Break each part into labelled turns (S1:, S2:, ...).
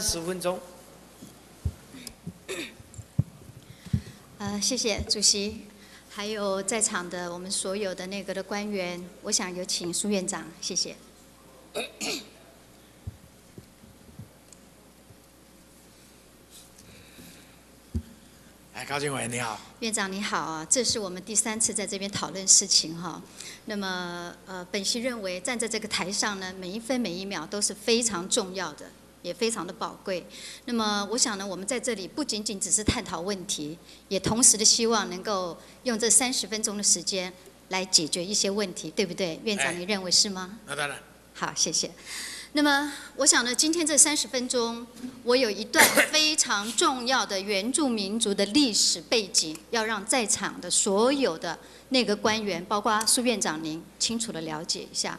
S1: 十分钟。
S2: 呃，谢谢主席，还有在场的我们所有的那个的官员，我想有请苏院长，谢谢。
S1: 哎，高经伟你好。
S2: 院长你好啊，这是我们第三次在这边讨论事情哈。那么呃，本席认为站在这个台上呢，每一分每一秒都是非常重要的。也非常的宝贵。那么，我想呢，我们在这里不仅仅只是探讨问题，也同时的希望能够用这三十分钟的时间来解决一些问题，对不对？院长，你认为是吗？
S1: 那当然。
S2: 好，谢谢。那么，我想呢，今天这三十分钟，我有一段非常重要的原住民族的历史背景，要让在场的所有的那个官员，包括苏院长您，清楚的了解一下。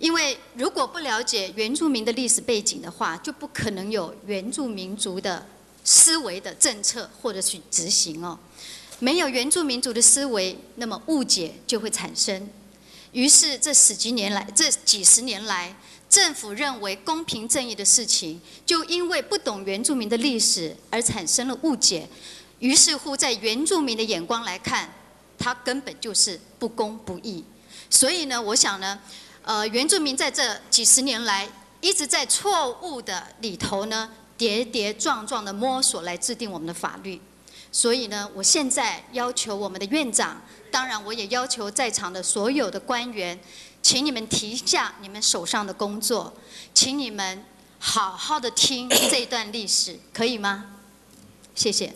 S2: 因为如果不了解原住民的历史背景的话，就不可能有原住民族的思维的政策或者去执行哦。没有原住民族的思维，那么误解就会产生。于是这十几年来，这几十年来，政府认为公平正义的事情，就因为不懂原住民的历史而产生了误解。于是乎，在原住民的眼光来看，它根本就是不公不义。所以呢，我想呢。呃，原住民在这几十年来一直在错误的里头呢，跌跌撞撞的摸索来制定我们的法律。所以呢，我现在要求我们的院长，当然我也要求在场的所有的官员，请你们提下你们手上的工作，请你们好好的听这段历史，可以吗？谢谢。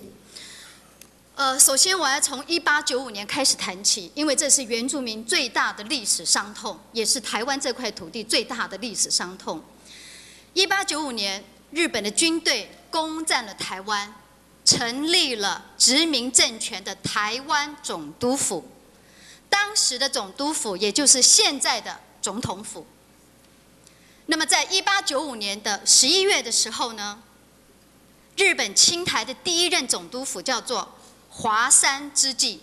S2: 呃，首先我要从一八九五年开始谈起，因为这是原住民最大的历史伤痛，也是台湾这块土地最大的历史伤痛。一八九五年，日本的军队攻占了台湾，成立了殖民政权的台湾总督府。当时的总督府，也就是现在的总统府。那么，在一八九五年的十一月的时候呢，日本清台的第一任总督府叫做。华山之际，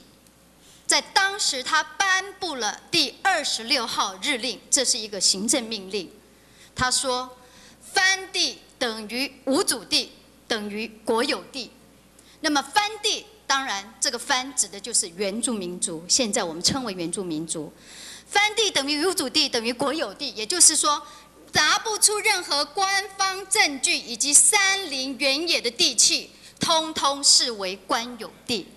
S2: 在当时他颁布了第二十六号日令，这是一个行政命令。他说：“藩地等于无主地，等于国有地。”那么藩地，当然这个藩指的就是原住民族，现在我们称为原住民族。藩地等于无主地，等于国有地，也就是说，拿不出任何官方证据以及山林原野的地契。通通视为官有地。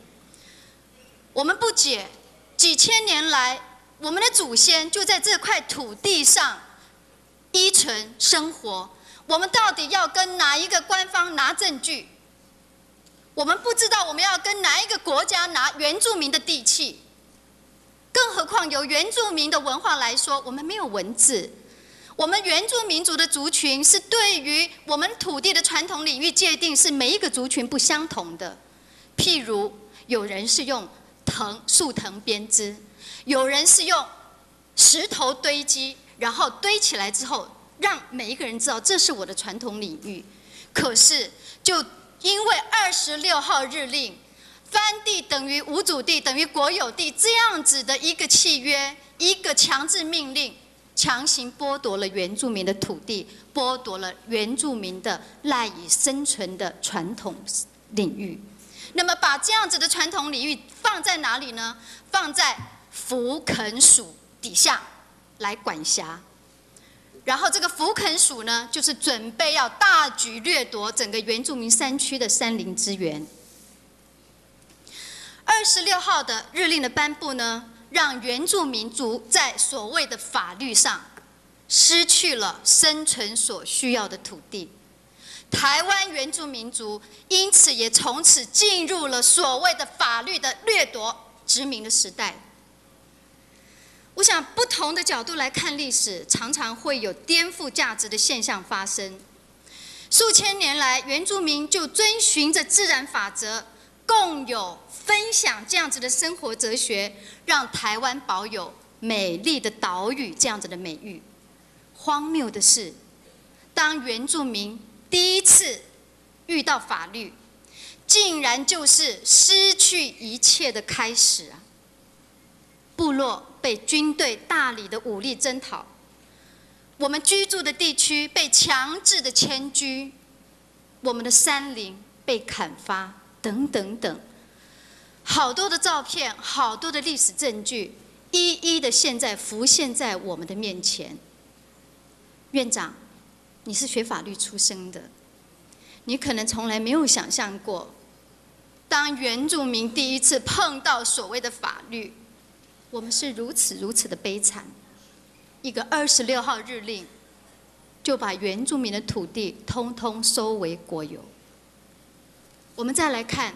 S2: 我们不解，几千年来，我们的祖先就在这块土地上依存生活。我们到底要跟哪一个官方拿证据？我们不知道我们要跟哪一个国家拿原住民的地契。更何况有原住民的文化来说，我们没有文字。我们原住民族的族群是对于我们土地的传统领域界定是每一个族群不相同的。譬如有人是用藤树藤编织，有人是用石头堆积，然后堆起来之后，让每一个人知道这是我的传统领域。可是就因为二十六号日令，翻地等于无主地等于国有地这样子的一个契约，一个强制命令。强行剥夺了原住民的土地，剥夺了原住民的赖以生存的传统领域。那么，把这样子的传统领域放在哪里呢？放在福垦署底下来管辖。然后，这个福垦署呢，就是准备要大举掠夺整个原住民山区的山林资源。二十六号的日令的颁布呢？让原住民族在所谓的法律上失去了生存所需要的土地，台湾原住民族因此也从此进入了所谓的法律的掠夺殖民的时代。我想，不同的角度来看历史，常常会有颠覆价值的现象发生。数千年来，原住民就遵循着自然法则，共有。分享这样子的生活哲学，让台湾保有美丽的岛屿这样子的美誉。荒谬的是，当原住民第一次遇到法律，竟然就是失去一切的开始啊！部落被军队大力的武力征讨，我们居住的地区被强制的迁居，我们的山林被砍伐，等等等，好多的照片，好多的历史证据，一一的现在浮现在我们的面前。院长，你是学法律出身的，你可能从来没有想象过，当原住民第一次碰到所谓的法律，我们是如此如此的悲惨。一个二十六号日令，就把原住民的土地通通收为国有。我们再来看，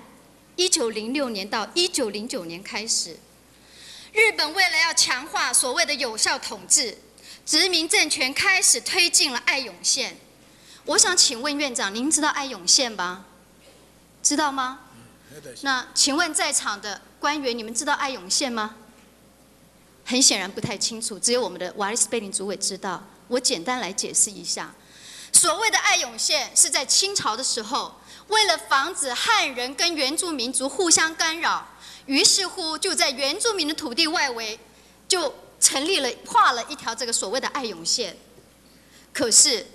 S2: 一九零六年到一九零九年开始，日本为了要强化所谓的有效统治，殖民政权开始推进了爱永线。我想请问院长，您知道爱永线吧？知道吗？那请问在场的官员，你们知道爱永线吗？很显然不太清楚，只有我们的瓦利斯贝林主委知道。我简单来解释一下，所谓的爱永线是在清朝的时候，为了防止汉人跟原住民族互相干扰，于是乎就在原住民的土地外围就成立了画了一条这个所谓的爱永线。可是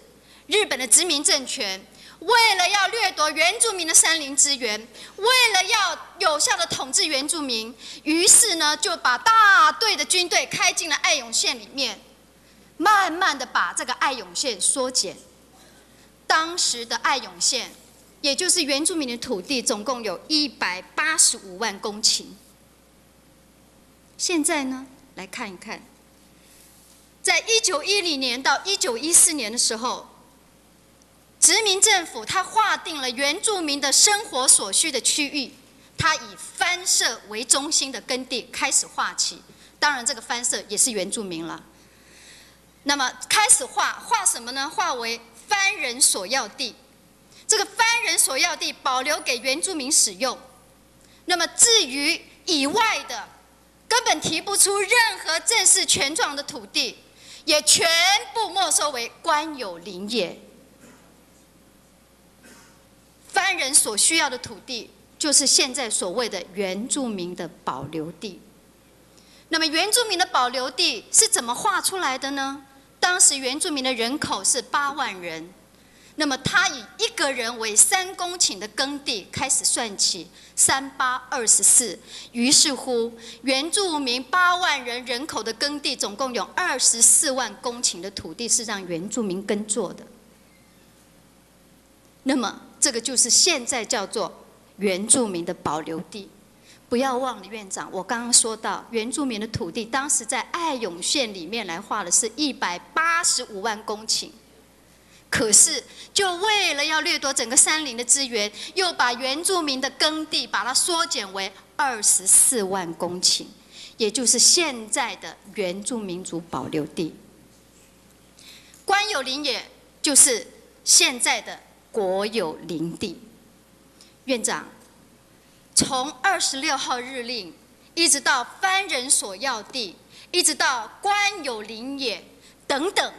S2: 日本的殖民政权。为了要掠夺原住民的山林资源，为了要有效的统治原住民，于是呢就把大队的军队开进了爱永县里面，慢慢的把这个爱永县缩减。当时的爱永县，也就是原住民的土地，总共有一百八十五万公顷。现在呢，来看一看，在一九一零年到一九一四年的时候。殖民政府它划定了原住民的生活所需的区域，它以番社为中心的耕地开始划起。当然，这个番社也是原住民了。那么开始划划什么呢？划为番人所要地。这个番人所要地保留给原住民使用。那么至于以外的，根本提不出任何正式权状的土地，也全部没收为官有林业。番人所需要的土地，就是现在所谓的原住民的保留地。那么原住民的保留地是怎么划出来的呢？当时原住民的人口是八万人，那么他以一个人为三公顷的耕地开始算起，三八二十四，于是乎原住民八万人人口的耕地总共有二十四万公顷的土地是让原住民耕作的。那么。这个就是现在叫做原住民的保留地，不要忘了院长，我刚刚说到原住民的土地，当时在爱永县里面来划的是一百八十五万公顷，可是就为了要掠夺整个山林的资源，又把原住民的耕地把它缩减为二十四万公顷，也就是现在的原住民族保留地。官有林也就是现在的。国有林地，院长，从二十六号日令，一直到番人所要地，一直到官有林也等等，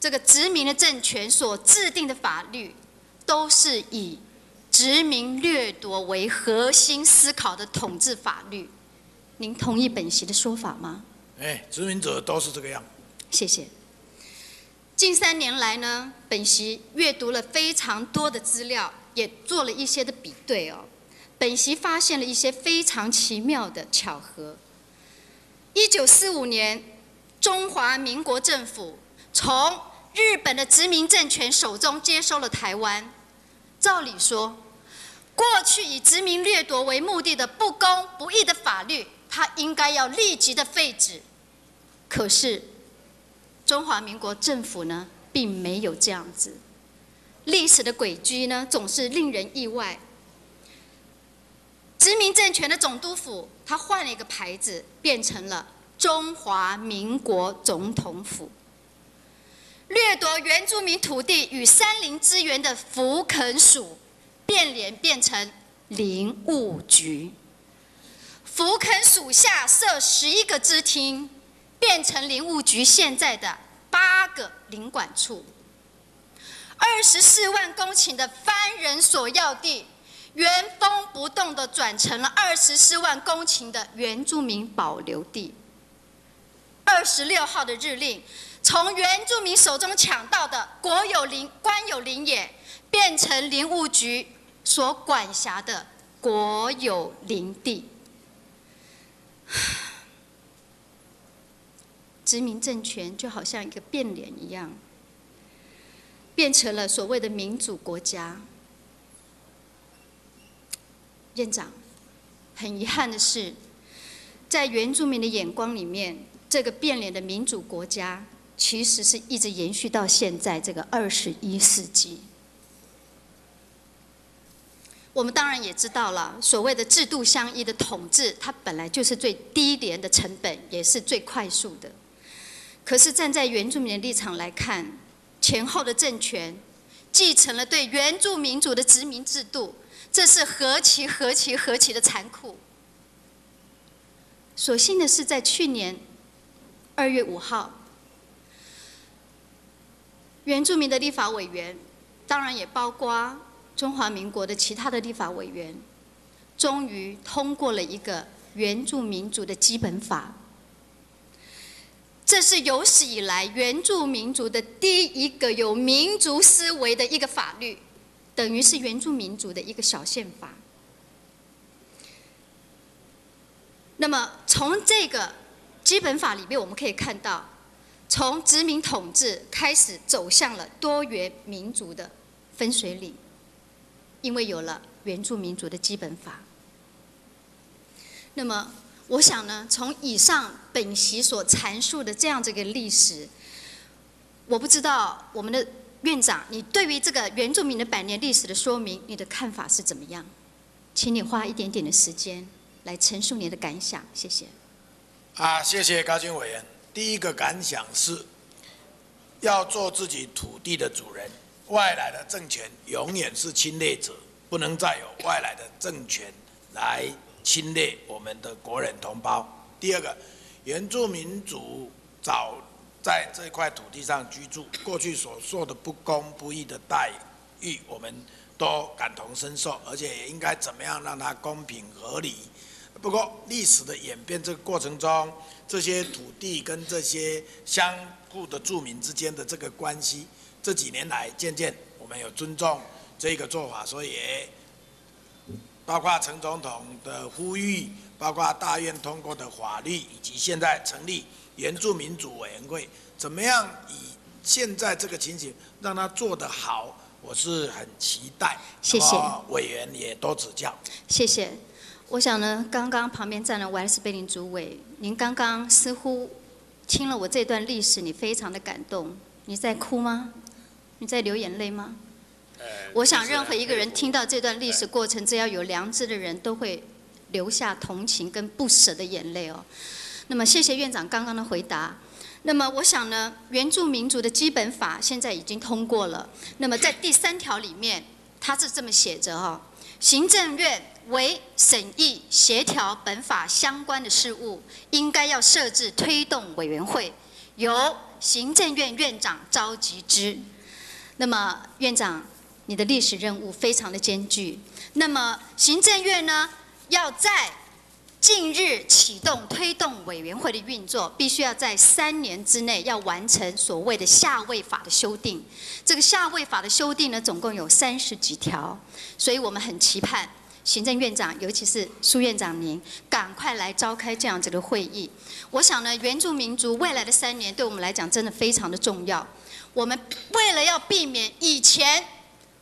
S2: 这个殖民的政权所制定的法律，都是以殖民掠夺为核心思考的统治法律。您同意本席的说法吗？
S1: 哎，殖民者都是这个样。
S2: 谢谢。近三年来呢，本席阅读了非常多的资料，也做了一些的比对哦。本席发现了一些非常奇妙的巧合。一九四五年，中华民国政府从日本的殖民政权手中接收了台湾。照理说，过去以殖民掠夺为目的的不公不义的法律，它应该要立即的废止。可是。中华民国政府呢，并没有这样子。历史的轨迹呢，总是令人意外。殖民政权的总督府，它换了一个牌子，变成了中华民国总统府。掠夺原住民土地与山林资源的福垦署，变脸变成林务局。福垦署下设十一个支厅。变成林务局现在的八个领管处，二十四万公顷的番人所要地，原封不动的转成了二十四万公顷的原住民保留地。二十六号的日令，从原住民手中抢到的国有林、官有林也，变成林务局所管辖的国有林地。殖民政权就好像一个变脸一样，变成了所谓的民主国家。院长，很遗憾的是，在原住民的眼光里面，这个变脸的民主国家，其实是一直延续到现在这个二十一世纪。我们当然也知道了，所谓的制度相依的统治，它本来就是最低廉的成本，也是最快速的。可是站在原住民的立场来看，前后的政权继承了对原住民族的殖民制度，这是何其何其何其的残酷。所幸的是，在去年二月五号，原住民的立法委员，当然也包括中华民国的其他的立法委员，终于通过了一个原住民族的基本法。这是有史以来原住民族的第一个有民族思维的一个法律，等于是原住民族的一个小宪法。那么从这个基本法里面，我们可以看到，从殖民统治开始走向了多元民族的分水岭，因为有了原住民族的基本法。那么。我想呢，从以上本席所阐述的这样这个历史，我不知道我们的院长，你对于这个原住民的百年历史的说明，你的看法是怎么样？请你花一点点的时间来陈述你的感想，谢谢。
S1: 啊，谢谢高军委员。第一个感想是，要做自己土地的主人，外来的政权永远是侵略者，不能再有外来的政权来。侵略我们的国人同胞。第二个，原住民族早在这块土地上居住，过去所受的不公不义的待遇，我们都感同身受，而且也应该怎么样让它公平合理。不过，历史的演变这个过程中，这些土地跟这些相互的住民之间的这个关系，这几年来渐渐我们有尊重这个做法，所以。包括陈总统的呼吁，包括大院通过的法律，以及现在成立原住民主委员会，怎么样以现在这个情形让他做得好，我是很期待。
S2: 谢谢
S1: 委员也多指教。
S2: 谢谢。我想呢，刚刚旁边站了维斯贝林主委，您刚刚似乎听了我这段历史，你非常的感动。你在哭吗？你在流眼泪吗？我想，任何一个人听到这段历史过程，只要有良知的人都会流下同情跟不舍的眼泪哦。那么，谢谢院长刚刚的回答。那么，我想呢，原住民族的基本法现在已经通过了。那么，在第三条里面，它是这么写着哈：行政院为审议协调本法相关的事务，应该要设置推动委员会，由行政院院长召集之。那么，院长。你的历史任务非常的艰巨，那么行政院呢，要在近日启动推动委员会的运作，必须要在三年之内要完成所谓的下位法的修订。这个下位法的修订呢，总共有三十几条，所以我们很期盼行政院长，尤其是苏院长您，赶快来召开这样子的会议。我想呢，原住民族未来的三年对我们来讲真的非常的重要。我们为了要避免以前。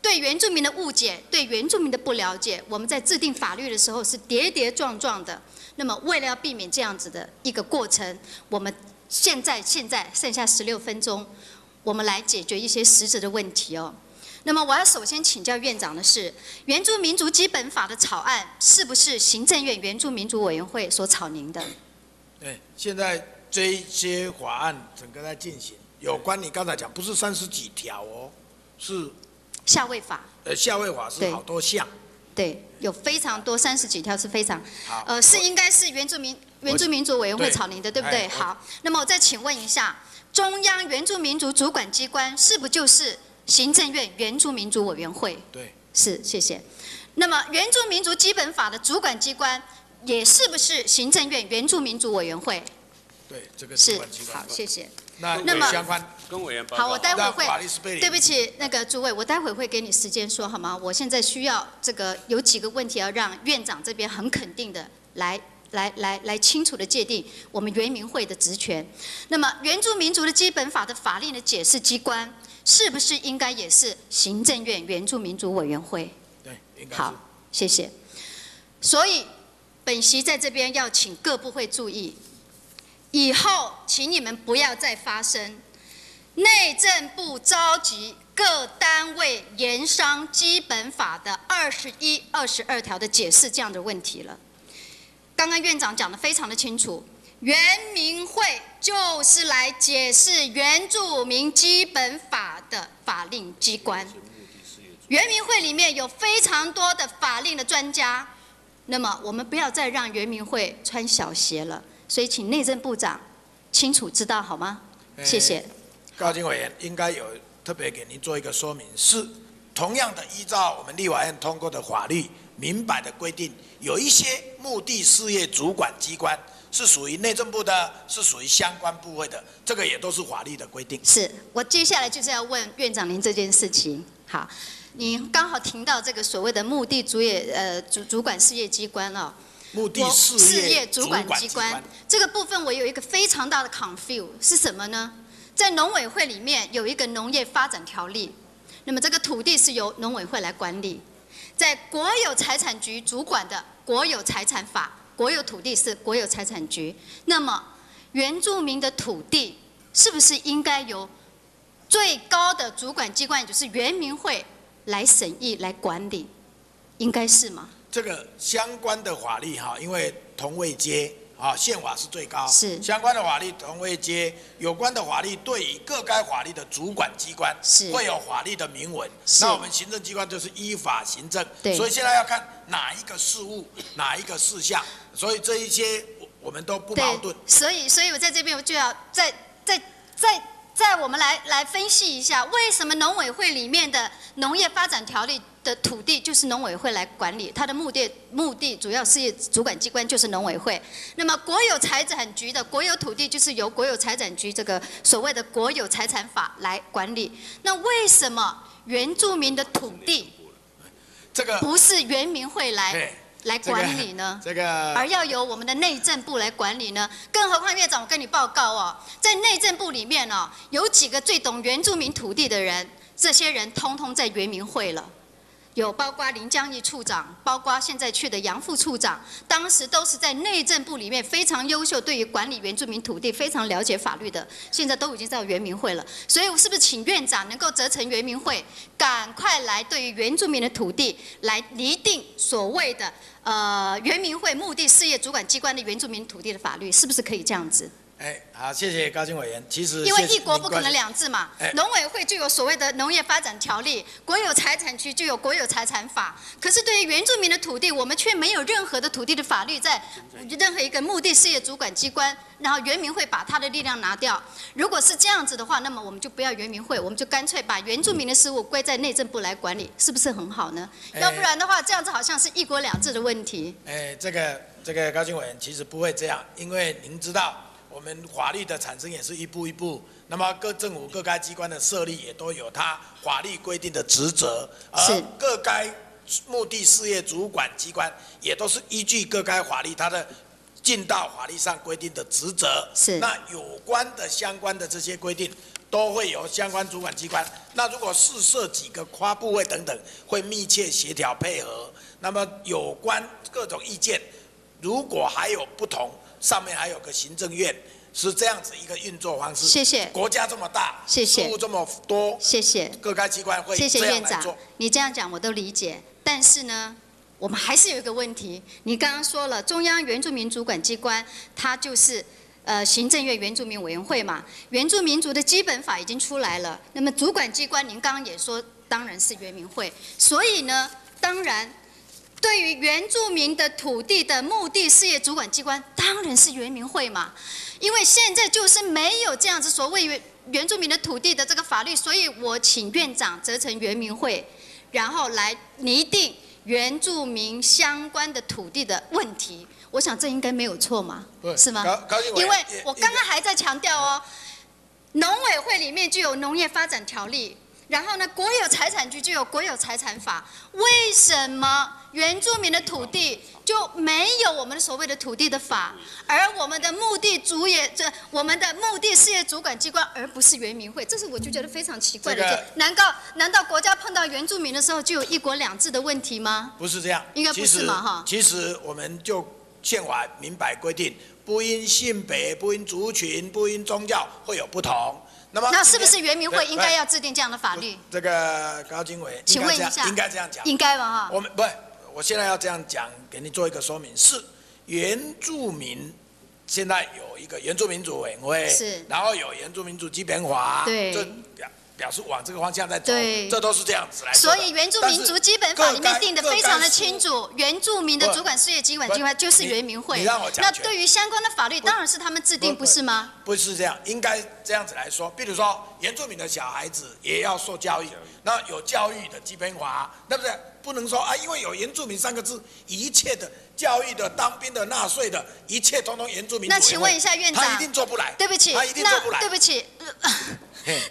S2: 对原住民的误解，对原住民的不了解，我们在制定法律的时候是跌跌撞撞的。那么，为了要避免这样子的一个过程，我们现在现在剩下十六分钟，我们来解决一些实质的问题哦。那么，我要首先请教院长的是，原住民族基本法的草案是不是行政院原住民族委员会所草拟的？
S1: 对，现在这些法案整个在进行，有关你刚才讲，不是三十几条哦，是。
S2: 下位法，
S1: 呃，下位法是好多项，
S2: 对，有非常多三十几条是非常，呃，是应该是原住民原住民族委员会草拟的，对不对？好，那么我再请问一下，中央原住民族主管机关是不就是行政院原住民族委员会？
S1: 对，
S2: 是，谢谢。那么原住民族基本法的主管机关也是不是行政院原住民族委员会？
S1: 对，这个
S2: 是好，谢谢。
S1: 那那么相关
S3: 跟委员。
S2: 好，我待会会对不起，那个诸位，我待会会给你时间说好吗？我现在需要这个有几个问题要让院长这边很肯定的来来来来清楚的界定我们原民会的职权。那么原住民族的基本法的法令的解释机关，是不是应该也是行政院原住民族委员会？
S1: 对，应该
S2: 好，谢谢。所以本席在这边要请各部会注意，以后请你们不要再发生内政部召集各单位研商基本法的二十一、二十二条的解释这样的问题了。刚刚院长讲的非常的清楚，原民会就是来解释原住民基本法的法令机关。原民会里面有非常多的法令的专家，那么我们不要再让原民会穿小鞋了。所以请内政部长清楚知道好吗？谢谢。
S1: 高金委员应该有特别给您做一个说明，是同样的依照我们立法院通过的法律，明白的规定，有一些目的事业主管机关是属于内政部的，是属于相关部位的，这个也都是法律的规定。
S2: 是我接下来就是要问院长您这件事情。好，你刚好听到这个所谓的目的主业呃主主管事业机关哦。
S1: 目的事业
S2: 主
S1: 主
S2: 管机关
S1: 管机关，
S2: 这个部分我有一个非常大的 confuse 是什么呢？在农委会里面有一个农业发展条例，那么这个土地是由农委会来管理，在国有财产局主管的国有财产法，国有土地是国有财产局，那么原住民的土地是不是应该由最高的主管机关，也就是原民会来审议来管理？应该是吗？
S1: 这个相关的法律哈，因为同位阶啊，宪法是最高，
S2: 是。
S1: 相关的法律同位阶，有关的法律对于各该法律的主管机关
S2: 是。
S1: 会有法律的明文。那我们行政机关就是依法行政，
S2: 对。
S1: 所以现在要看哪一个事务，哪一个事项，所以这一些我我们都不矛盾。
S2: 所以，所以我在这边我就要再再再再我们来来分析一下，为什么农委会里面的农业发展条例的土地就是农委会来管理，它的目的目的主要事业主管机关就是农委会。那么国有财产局的国有土地就是由国有财产局这个所谓的国有财产法来管理。那为什么原住民的土地
S1: 这个
S2: 不是原民会来
S1: 嘿
S2: 来管理呢？
S1: 这个
S2: 而要由我们的内政部来管理呢？更何况院长，我跟你报告哦，在内政部里面哦，有几个最懂原住民土地的人，这些人通通在原民会了。有包括林江义处长，包括现在去的杨副处长，当时都是在内政部里面非常优秀，对于管理原住民土地非常了解法律的，现在都已经到原民会了。所以，我是不是请院长能够责成原民会，赶快来对于原住民的土地来拟定所谓的呃原民会目的事业主管机关的原住民土地的法律，是不是可以这样子？
S1: 哎，好，谢谢高金委员。其实
S2: 因为一国不可能两制嘛
S1: 哎，
S2: 农委会就有所谓的农业发展条例，国有财产区就有国有财产法。可是对于原住民的土地，我们却没有任何的土地的法律在任何一个目的事业主管机关，然后原民会把他的力量拿掉。如果是这样子的话，那么我们就不要原民会，我们就干脆把原住民的事务归在内政部来管理，是不是很好呢？
S1: 哎
S2: 要不然的话，这样子好像是一国两制的问题。
S1: 哎，这个这个高金委员其实不会这样，因为您知道，我们法律的产生也是一步一步，那么各政府各该机关的设立也都有它法律规定的职责，
S2: 是
S1: 而各该目的事业主管机关也都是依据各该法律它的尽到法律上规定的职责。
S2: 是
S1: 那有关的相关的这些规定。都会由相关主管机关。那如果是设几个跨部位等等，会密切协调配合。那么有关各种意见，如果还有不同，上面还有个行政院，是这样子一个运作方式。
S2: 谢谢
S1: 国家这么大，
S2: 谢谢
S1: 事务这么多，
S2: 谢谢。
S1: 各该机关会
S2: 谢谢院长你这样讲我都理解，但是呢，我们还是有一个问题。你刚刚说了，中央原住民主管机关，它就是呃行政院原住民委员会嘛，原住民族的基本法已经出来了。那么主管机关，您刚刚也说，当然是原民会。所以呢，当然。对于原住民的土地的目的事业主管机关，当然是原民会嘛，因为现在就是没有这样子所谓原原住民的土地的这个法律，所以我请院长责成原民会，然后来拟定原住民相关的土地的问题。我想这应该没有错嘛，是吗因为我刚刚还在强调哦，农委会里面具有农业发展条例，然后呢，国有财产局就有国有财产法。为什么原住民的土地就没有我们所谓的土地的法，而我们的目的主也这我们的目的事业主管机关，而不是原民会？这是我就觉得非常奇怪的。
S1: 这个
S2: 难道难道国家碰到原住民的时候就有一国两制的问题吗？
S1: 不是这样，
S2: 应该不是嘛哈
S1: 其实其实我们就宪法明白规定，不因性别、不因族群、不因宗教会有不同。那么
S2: 那是不是原民会应该要制定这样的法律？
S1: 这个高经纬
S2: 请问一下
S1: 应该这样讲。
S2: 应该吧哈？
S1: 我们不，我现在要这样讲，给你做一个说明，是原住民现在有一个原住民族委员会，
S2: 是
S1: 然后有原住民族基本法，
S2: 对
S1: 这表表示往这个方向在走，这都是这样子来。
S2: 所以原住民族基本法里面定的非常的清
S1: 楚。
S2: 原住民的主管事业机关机关就是原民会
S1: 你让我。讲
S2: 那对于相关的法律，当然是他们制定，
S1: 不
S2: 不是吗？
S1: 不是这样，应该这样子来说。比如说，原住民的小孩子也要受教育，那有教育的基本法，对不对？不能说啊，因为有原住民三个字，一切的教育的、当兵的、纳税的，一切通通原住民。
S2: 那请问一下院长
S1: 他一定做不来。
S2: 对不起
S1: 他一，定做不来。
S2: 那对不起，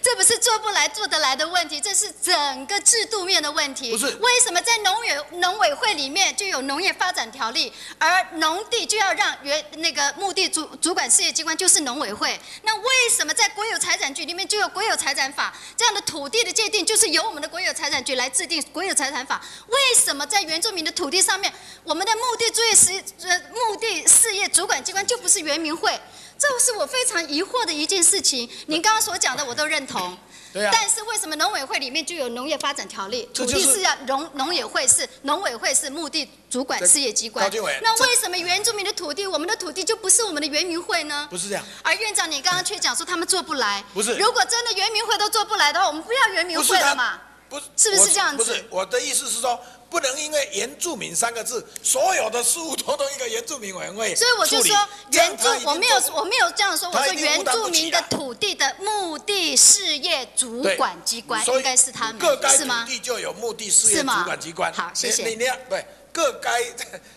S2: 这不是做不来做得来的问题，这是整个制度面的问题。
S1: 不是
S2: 为什么在农委农委会里面就有农业发展条例，而农地就要让原那个目的主主管事业机关就是农委会？那为什么在国有财产局里面就有国有财产法？这样的土地的界定就是由我们的国有财产局来制定国有财产法。为什么在原住民的土地上面，我们的目的作业事呃目的事业主管机关就不是原民会？这是我非常疑惑的一件事情。您刚刚所讲的我都认同。
S1: 对啊。
S2: 但是为什么农委会里面就有农业发展条例？
S1: 就是
S2: 土地是要农农委会是农委会是目的主管事业机关。那为什么原住民的土地，我们的土地就不是我们的原民会呢？
S1: 不是这样。
S2: 而院长，你刚刚却讲说他们做不来。
S1: 不是
S2: 如果真的原民会都做不来的话，我们不要原民会了嘛？
S1: 不是，
S2: 是不是这样子
S1: 不是，我的意思是说，不能因为原住民三个字，所有的事物都都一个原住民委员会。
S2: 所以我就说，原住我没有我没有这样说，我说原住民的土地的目的事业主管机关应该是他们
S1: 各该，土？地就有目的事业主管机关。
S2: 好谢谢
S1: 你你你要对各该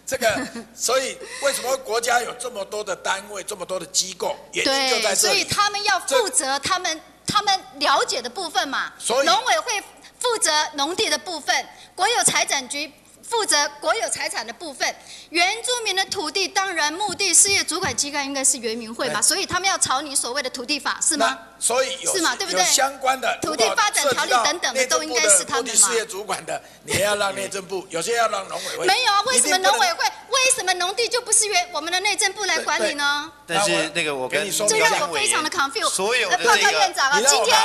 S1: 这个，所以为什么国家有这么多的单位，这么多的机构，原因就
S2: 对，所以
S1: 在这里。
S2: 他们要负责他们他们了解的部分嘛。
S1: 所以
S2: 农委会负责农地的部分，国有财产局负责国有财产的部分，原住民的土地当然墓地事业主管机关应该是原民会
S1: 吧，
S2: 所以他们要朝你所谓的土地法是吗？
S1: 那所以有
S2: 是嘛对不对
S1: 有相关的
S2: 土地发展条例等等的都应该是他们
S1: 事业主管的，你也要让内政部，有些要让农委会。
S2: 没有啊，为什么农委会为什么农地就不是原我们的内政部来管理呢？
S3: 但是那个我跟
S1: 你说
S2: 这让我非常的 confused。
S3: 所有的
S2: 呃报告院长啊，今天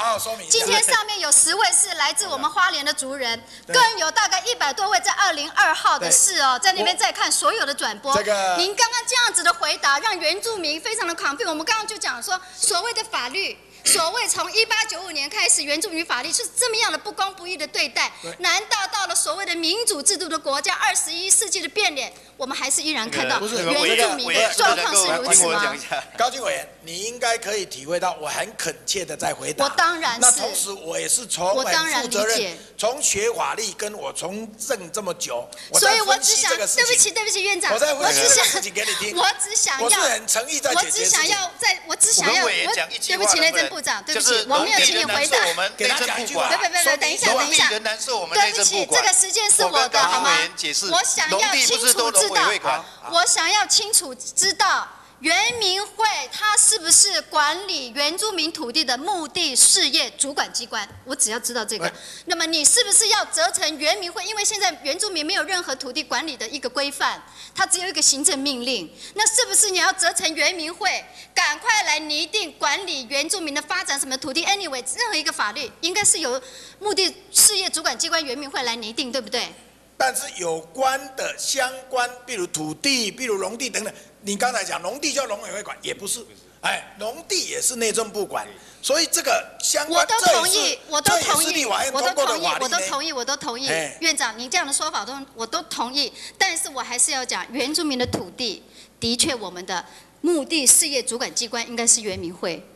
S2: 今天上面有十位是来自我们花莲的族人，更有大概一百多位在二零二号的事哦，在那边在看所有的转播。
S1: 这个
S2: 您刚刚这样子的回答，让原住民非常的 confused。我们刚刚就讲说，所谓的法律。所谓从一八九五年开始，原住民法律是这么样的不公不义的对待
S1: 对，
S2: 难道到了所谓的民主制度的国家，二十一世纪的变脸，我们还是依然看到原住民的状况是如此吗。
S1: 高俊委员，你应该可以体会到，我很恳切的在回答。
S2: 我当然是
S1: 那同时，我也是从很
S2: 我当然
S1: 负责
S2: 理解
S1: 任，从学法律跟我从政这么久，我
S2: 所以我只想，
S1: 这个事情。
S2: 对不起，对不起，院长，
S1: 我在
S2: 我
S1: 分析这个
S2: 只想
S1: 事情给你听，
S2: 我只想
S1: 我是
S2: 要，
S1: 很诚意在
S2: 我。只想要在，我只想要，
S3: 委员讲一句
S2: 对不起，内
S3: 话能不能
S2: 政部长，对不起，我没有请你回答。
S3: 仍然是我们内政部管
S2: 别别别别，等一下，等一下
S3: 农地，仍然是我们内
S2: 对不起。这个时间是我的，好吗？我想要清楚知道我想要清楚知道。原民会它是不是管理原住民土地的目的事业主管机关？我只要知道这个。那么你是不是要责成原民会？因为现在原住民没有任何土地管理的一个规范，它只有一个行政命令。那是不是你要责成原民会，赶快来拟定管理原住民的发展什么土地？Anyway，任何一个法律应该是由目的事业主管机关原民会来拟定，对不对？
S1: 但是有关的相关，比如土地，比如农地等等，你刚才讲农地叫农委会管，也不是，哎，农地也是内政部管，所以这个相关，
S2: 我都
S1: 这也是
S2: 同意，我都
S1: 这也
S2: 同意
S1: 是立法院，
S2: 我都
S1: 通过的
S2: 同意我都同意，我都同意
S1: 哎。
S2: 院长，您这样的说法都我都同意，但是我还是要讲，原住民的土地的确，我们的目的事业主管机关应该是原民会。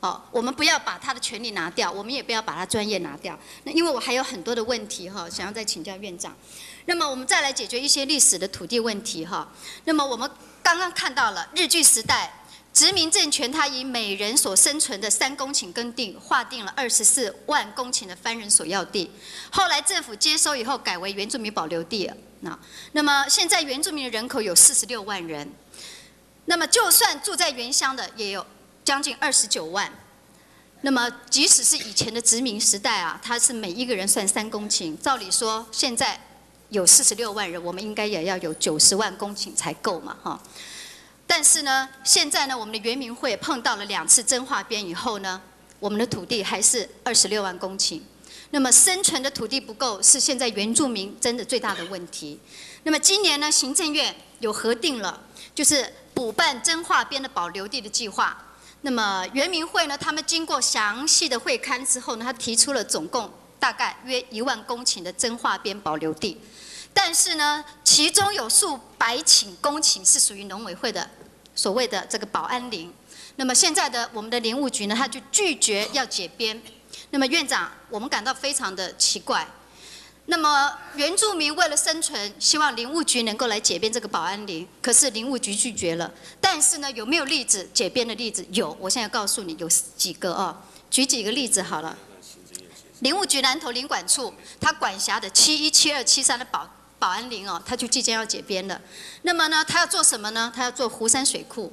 S2: 哦，我们不要把他的权利拿掉，我们也不要把他专业拿掉。那因为我还有很多的问题哈，想要再请教院长。那么我们再来解决一些历史的土地问题哈。那么我们刚刚看到了日据时代，殖民政权它以每人所生存的三公顷耕地划定了二十四万公顷的番人所要地，后来政府接收以后改为原住民保留地。那那么现在原住民的人口有四十六万人，那么就算住在原乡的也有将近二十九万。那么即使是以前的殖民时代啊，它是每一个人算三公顷，照理说现在有四十六万人，我们应该也要有九十万公顷才够嘛，哈。但是呢，现在呢，我们的原民会碰到了两次真划编以后呢，我们的土地还是二十六万公顷。那么生存的土地不够，是现在原住民真的最大的问题。那么今年呢，行政院有核定了，就是补办真划编的保留地的计划。那么原民会呢，他们经过详细的会勘之后呢，他提出了总共大概约一万公顷的真划编保留地。但是呢，其中有数百顷公顷是属于农委会的所谓的这个保安林。那么现在的我们的林务局呢，他就拒绝要解编。那么院长，我们感到非常的奇怪。那么原住民为了生存，希望林务局能够来解编这个保安林，可是林务局拒绝了。但是呢，有没有例子解编的例子？有，我现在告诉你有几个哦，举几个例子好了。林务局南投林管处，他管辖的七一、七二、七三的保保安林哦，他就即将要解编了。那么呢，他要做什么呢？他要做湖山水库。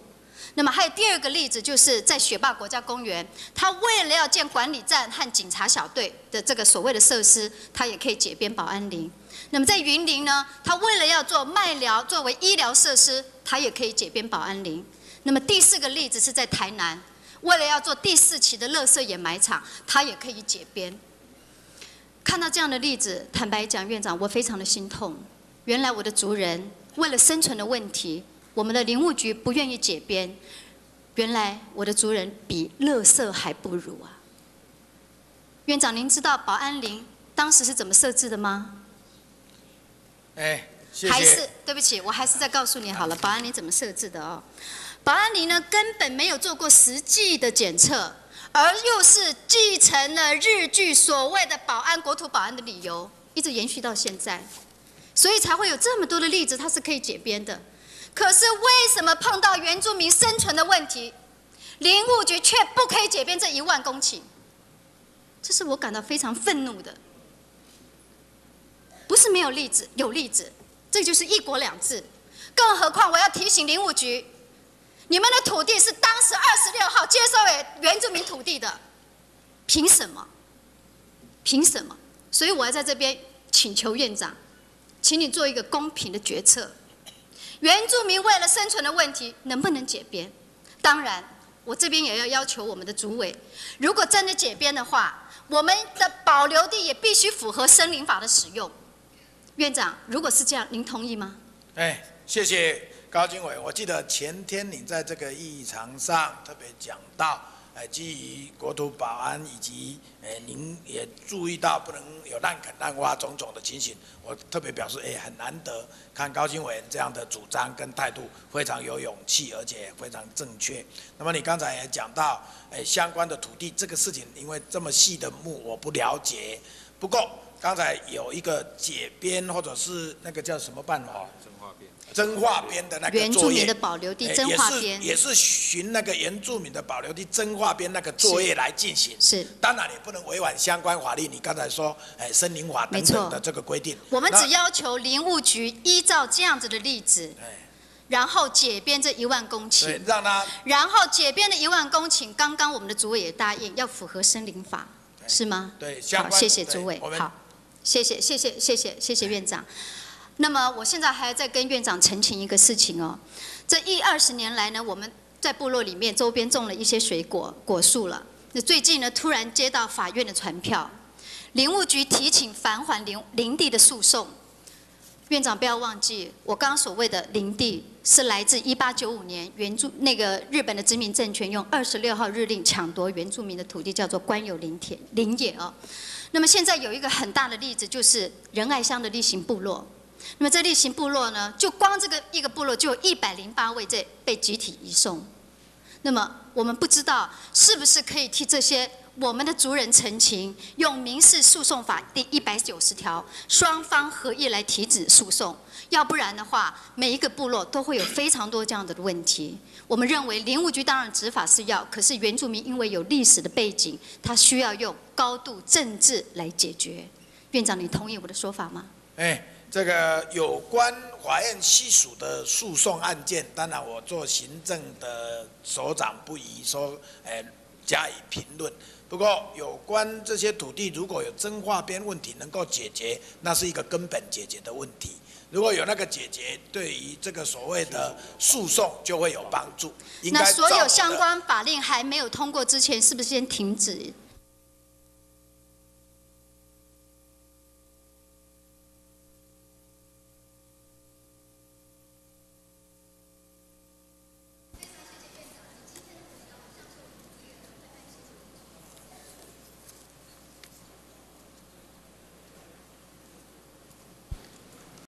S2: 那么还有第二个例子，就是在雪霸国家公园，他为了要建管理站和警察小队的这个所谓的设施，他也可以解编保安林。那么在云林呢，他为了要做麦疗作为医疗设施，他也可以解编保安林。那么第四个例子是在台南，为了要做第四期的垃圾掩埋场，他也可以解编。看到这样的例子，坦白讲，院长，我非常的心痛。原来我的族人为了生存的问题，我们的林务局不愿意解编。原来我的族人比垃圾还不如啊！院长，您知道保安林当时是怎么设置的吗？
S1: 哎，谢谢
S2: 还是。对不起，我还是再告诉你好了，保安林怎么设置的哦？保安林呢根本没有做过实际的检测，而又是继承了日剧所谓的保安国土保安的理由，一直延续到现在，所以才会有这么多的例子，它是可以解编的。可是为什么碰到原住民生存的问题，林务局却不可以解编这一万公顷？这是我感到非常愤怒的。不是没有例子，有例子，这就是一国两制。更何况我要提醒林务局，你们的土地是当时二十六号接收给原住民土地的，凭什么？凭什么？所以我要在这边请求院长，请你做一个公平的决策。原住民为了生存的问题，能不能解编？当然，我这边也要要求我们的主委，如果真的解编的话，我们的保留地也必须符合森林法的使用。院长，如果是这样，您同意吗？
S1: 哎，谢谢高经纬。我记得前天你在这个议场上特别讲到，呃，基于国土保安以及，呃，您也注意到不能有滥垦滥挖种种的情形，我特别表示，哎，很难得看高经纬这样的主张跟态度非常有勇气，而且非常正确。那么你刚才也讲到，哎，相关的土地这个事情，因为这么细的目我不了解，不过刚才有一个解编或者是那个叫什么办法？真话边的那个作业，
S2: 原住民的保留地，真话边
S1: 也是也是寻那个原住民的保留地，真话边那个作业来进行。
S2: 是，
S1: 当然你不能违反相关法律。你刚才说，哎，森林法等等的这个规定，
S2: 我们只要求林务局依照这样子的例子，然后解编这一万公顷，
S1: 让他，
S2: 然后解编的一万公顷，刚刚我们的主委也答应要符合森林法，是吗？
S1: 对，好，
S2: 谢谢主委，好，谢谢，谢谢，谢谢，谢谢院长。那么我现在还要再跟院长澄清一个事情哦，这一二十年来呢，我们在部落里面周边种了一些水果果树了。那最近呢，突然接到法院的传票，林务局提请返还林林地的诉讼。院长不要忘记，我刚刚所谓的林地是来自一八九五年原住那个日本的殖民政权用二十六号日令抢夺原住民的土地，叫做官有林田林野哦。那么现在有一个很大的例子，就是仁爱乡的例行部落。那么这例行部落呢，就光这个一个部落就有一百零八位在被集体移送。那么我们不知道是不是可以替这些我们的族人陈情，用民事诉讼法第一百九十条，双方合意来提止诉讼。要不然的话，每一个部落都会有非常多这样的问题。我们认为林务局当然执法是要，可是原住民因为有历史的背景，他需要用高度政治来解决。院长，你同意我的说法吗？
S1: 哎，这个有关法院系属的诉讼案件，当然我做行政的首长不宜说，哎，加以评论。不过有关这些土地如果有真划边问题能够解决，那是一个根本解决的问题。如果有那个解决，对于这个所谓的诉讼就会有帮助。
S2: 那所有相关法令还没有通过之前，是不是先停止